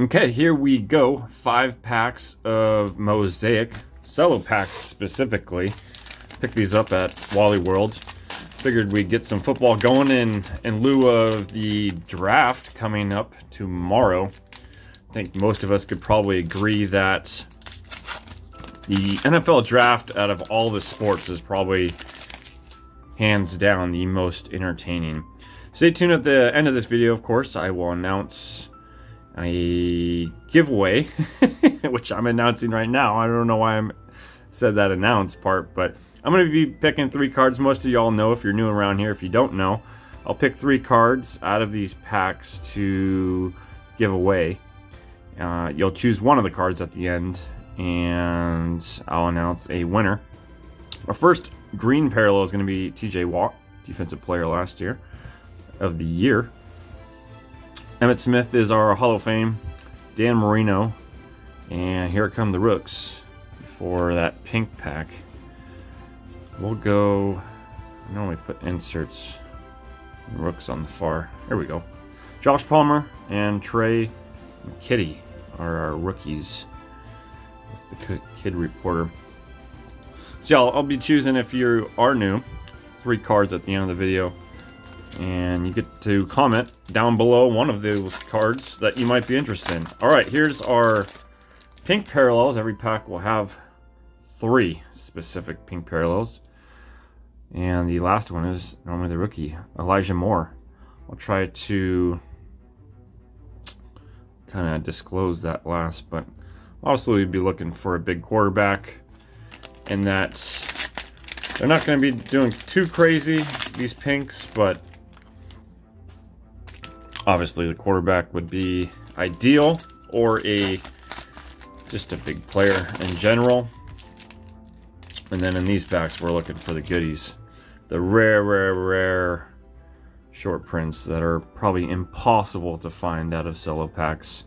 Okay, here we go. Five packs of Mosaic, cello packs specifically. Picked these up at Wally World. Figured we'd get some football going in, in lieu of the draft coming up tomorrow. I think most of us could probably agree that the NFL draft out of all the sports is probably hands down the most entertaining. Stay tuned at the end of this video, of course. I will announce a giveaway, which I'm announcing right now. I don't know why I said that announce part, but I'm going to be picking three cards. Most of y'all know if you're new around here. If you don't know, I'll pick three cards out of these packs to give away. Uh, you'll choose one of the cards at the end, and I'll announce a winner. Our first green parallel is going to be TJ Watt, defensive player last year of the year. Emmitt Smith is our Hall of Fame. Dan Marino. And here come the Rooks for that pink pack. We'll go... I normally put inserts Rooks on the far. There we go. Josh Palmer and Trey McKitty are our rookies with the kid reporter. So yeah, I'll, I'll be choosing if you are new, three cards at the end of the video and you get to comment down below one of those cards that you might be interested in. All right, here's our pink parallels. Every pack will have three specific pink parallels. And the last one is normally the rookie, Elijah Moore. I'll try to kind of disclose that last, but obviously we'd be looking for a big quarterback and that they're not going to be doing too crazy, these pinks, but Obviously, the quarterback would be ideal or a just a big player in general. And then in these packs, we're looking for the goodies. The rare, rare, rare short prints that are probably impossible to find out of cello packs.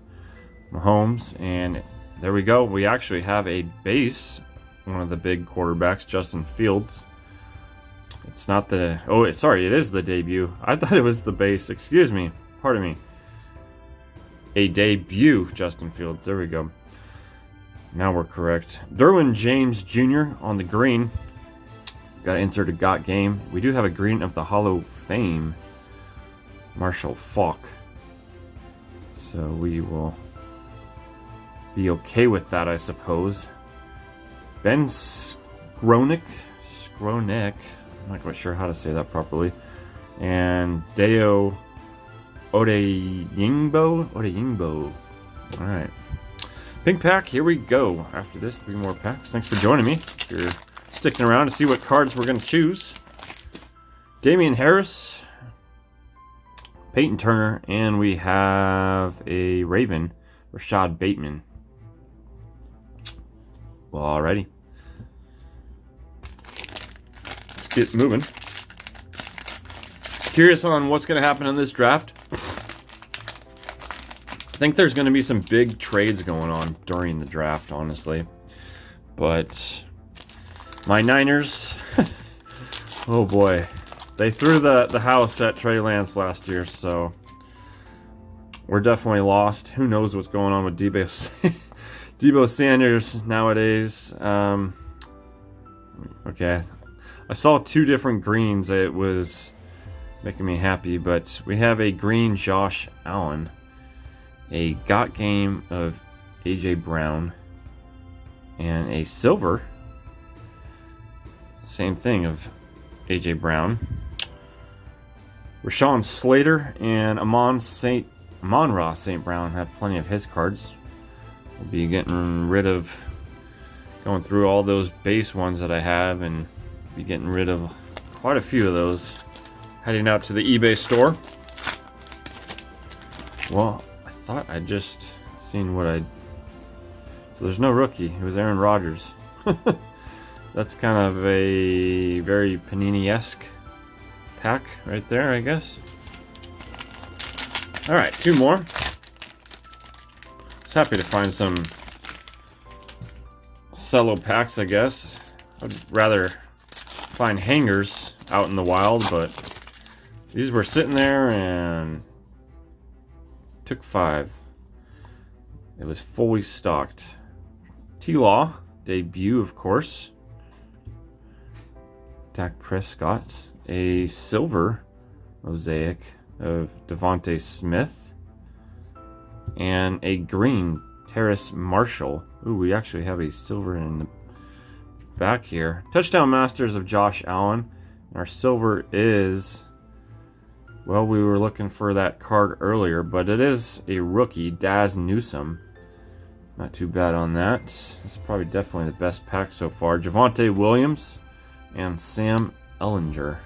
Mahomes, and there we go. We actually have a base, one of the big quarterbacks, Justin Fields. It's not the, oh, sorry, it is the debut. I thought it was the base, excuse me. Pardon me. A debut, Justin Fields. There we go. Now we're correct. Derwin James Jr. on the green. Got to insert a got game. We do have a green of the Hall of Fame. Marshall Faulk. So we will be okay with that, I suppose. Ben Skronik. Skronik. I'm not quite sure how to say that properly. And Dayo Odeyingbo? Odeyingbo. Alright. Pink pack, here we go. After this, three more packs. Thanks for joining me. If you're sticking around to see what cards we're going to choose. Damien Harris. Payton Turner. And we have a Raven. Rashod Bateman. Well, alrighty. Let's get moving. Curious on what's going to happen in this draft. Think there's going to be some big trades going on during the draft, honestly. But my Niners, oh boy, they threw the, the house at Trey Lance last year, so we're definitely lost. Who knows what's going on with Deebo, Deebo Sanders nowadays. Um, okay, I saw two different greens. It was making me happy, but we have a green Josh Allen a got game of AJ Brown, and a silver, same thing of AJ Brown. Rashawn Slater and Amon St. Amon Ross St. Brown have plenty of his cards. We'll be getting rid of going through all those base ones that I have and be getting rid of quite a few of those. Heading out to the eBay store. Well, thought I just seen what I... So there's no rookie. It was Aaron Rodgers. That's kind of a very Panini-esque pack right there, I guess. Alright, two more. Was happy to find some cello packs, I guess. I'd rather find hangers out in the wild, but these were sitting there and Took five. It was fully stocked. T-Law, debut, of course. Dak Prescott, a silver mosaic of DeVonta Smith, and a green Terrace Marshall. Ooh, we actually have a silver in the back here. Touchdown Masters of Josh Allen. Our silver is, well, we were looking for that card earlier, but it is a rookie, Dazz Newsome. Not too bad on that. It's probably definitely the best pack so far. Javonte Williams and Sam Ehlinger.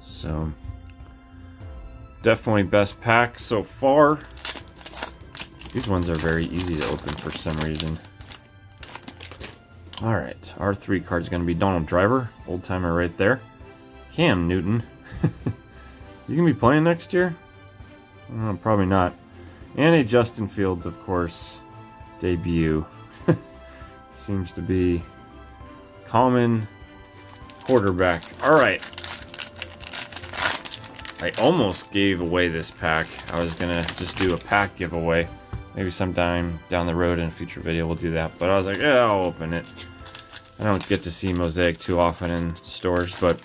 So, definitely best pack so far. These ones are very easy to open for some reason. All right, our three card is going to be Donald Driver, old timer right there. Cam Newton. you to be playing next year? Uh, probably not. And a Justin Fields, of course, debut. Seems to be common quarterback. All right. I almost gave away this pack. I was going to just do a pack giveaway. Maybe sometime down the road in a future video we'll do that. But I was like, yeah, I'll open it. I don't get to see Mosaic too often in stores, but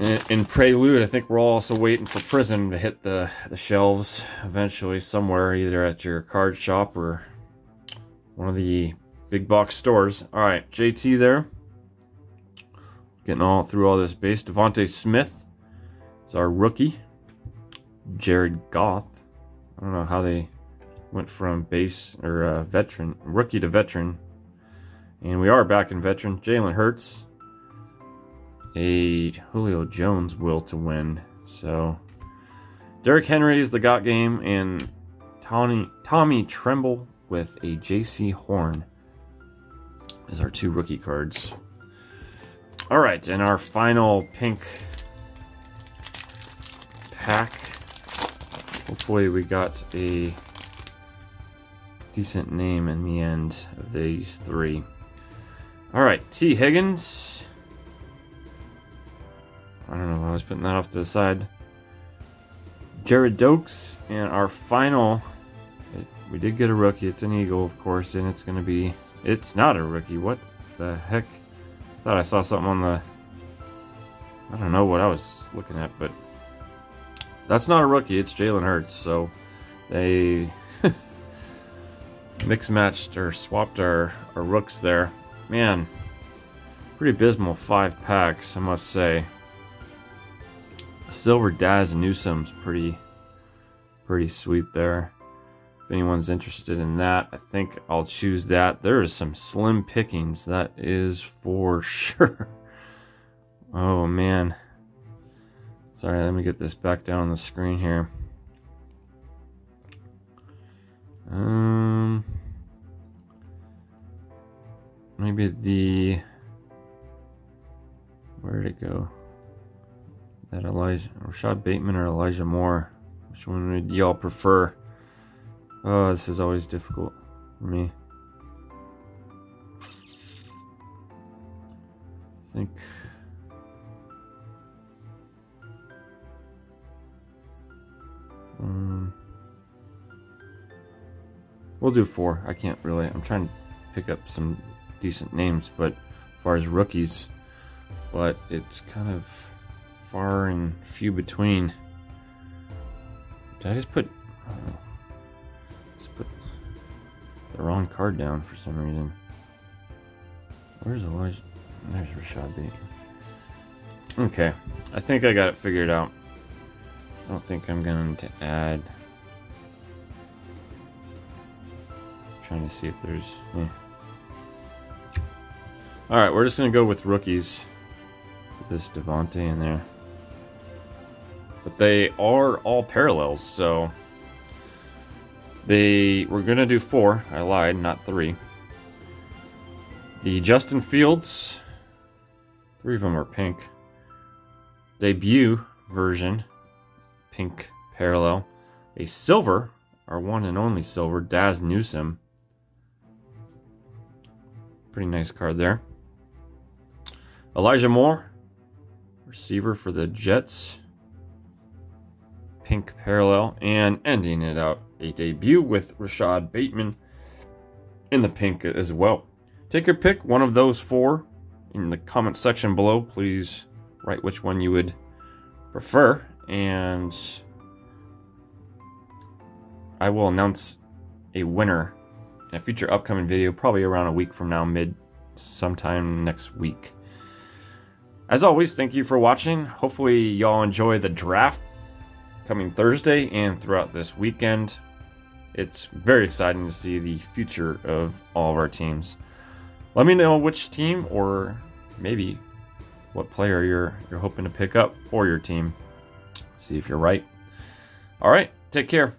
in, Prelude, I think we're also waiting for Prism to hit the, the shelves eventually somewhere, either at your card shop or one of the big box stores. All right, JT there. Getting all through all this base. DeVonta Smith is our rookie. Jared Goff I don't know how they went from base or uh, veteran, rookie to veteran. And we are back in veteran. Jalen Hurts, a Julio Jones will to win. So Derrick Henry is the got game, and Tommy Tommy Tremble with a Jaycee Horn is our two rookie cards. All right, and our final pink pack Hopefully we got a decent name in the end of these three. Alright, T. Higgins. I don't know, I was putting that off to the side. Jared Dokes, and our final, it, we did get a rookie. It's an Eagle, of course, and it's going to be, it's not a rookie. What the heck? Thought I saw something on the, I don't know what I was looking at, but that's not a rookie, it's Jalen Hurts. So they mix matched or swapped our, our rooks there. Man, pretty abysmal five packs, I must say. Silver Dazz Newsome's pretty, pretty sweet there. If anyone's interested in that, I think I'll choose that. There is some slim pickings, that is for sure. Oh man. Sorry, let me get this back down on the screen here. Um, maybe the where did it go? That Elijah Rashod Bateman or Elijah Moore? Which one would y'all prefer? Oh, this is always difficult for me. I think Um, we'll do four. I can't really. I'm trying to pick up some decent names, but as far as rookies, but it's kind of far and few between. Did I just put? Just put the wrong card down for some reason. Where's Elijah? There's Rashod Bateman. Okay, I think I got it figured out. I don't think I'm going to add. trying to see if there's. Eh. All right, we're just going to go with rookies. Put this DeVonta in there. But they are all parallels, so they we're going to do four. I lied, not three. The Justin Fields, three of them are pink. Debut version pink parallel. A silver, our one and only silver, Dazz Newsome. Pretty nice card there. Elijah Moore, receiver for the Jets. Pink parallel, and ending it out a debut with Rashod Bateman in the pink as well. Take your pick, one of those four, in the comment section below. Please write which one you would prefer, and I will announce a winner in a future upcoming video, probably around a week from now, mid sometime next week. As always, thank you for watching. Hopefully y'all enjoy the draft coming Thursday and throughout this weekend. It's very exciting to see the future of all of our teams. Let me know which team or maybe what player you're you're hoping to pick up for your team. See if you're right. All right, take care.